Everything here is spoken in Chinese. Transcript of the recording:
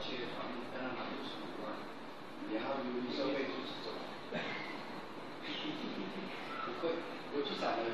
而且房东跟他们还有什么关然后你们收费就是走不会我就想了